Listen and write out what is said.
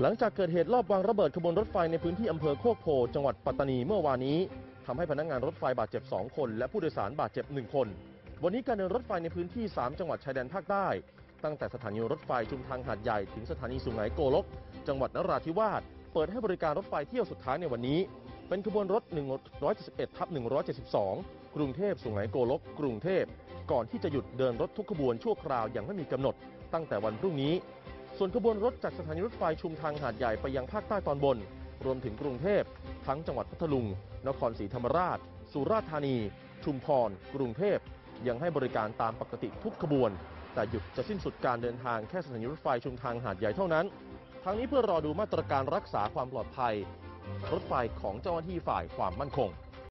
หลังจากเกิดเหตุลอบวางระเบิดขบวนรถไฟในพื้นที่อำเภอโคกโพจังหวัดปัตตานีเมื่อวานนี้ทำให้พนักงานรถไฟบาดเจ็บ 2 คน และผู้โดยสารบาดเจ็บ 1 คน วันนี้การเดินรถไฟในพื้นที่ 3 จังหวัดชายแดนภาคใต้ ตั้งแต่สถานีรถไฟชุมทางหาดใหญ่ถึงสถานีสุไหงโกลก จังหวัดนราธิวาสเปิดให้บริการรถไฟเที่ยวสุดท้ายในวันนี้ เป็นขบวนรถ 171ทับ172 กรุงเทพสุไหงโกลก กรุงเทพ ก่อนที่จะหยุดเดินรถทุกขบวนชั่วคราวอย่างไม่มีกำหนด ตั้งแต่วันพรุ่งนี้ ส่วนขบวนรถจากสถานีรถไฟชุมทางหาดใหญ่ไปยังภาคใต้ตอนบน รวมถึงกรุงเทพ ทั้งจังหวัดพัทลุง นครศรีธรรมราช สุราษฎร์ธานี ชุมพร กรุงเทพ ยังให้บริการตามปกติทุกขบวน แต่หยุดจะสิ้นสุดการเดินทางแค่สถานีรถไฟชุมทางหาดใหญ่เท่านั้น ทั้งนี้เพื่อรอดูมาตรการรักษาความปลอดภัย รถไฟของเจ้าหน้าที่ฝ่ายความมั่นคง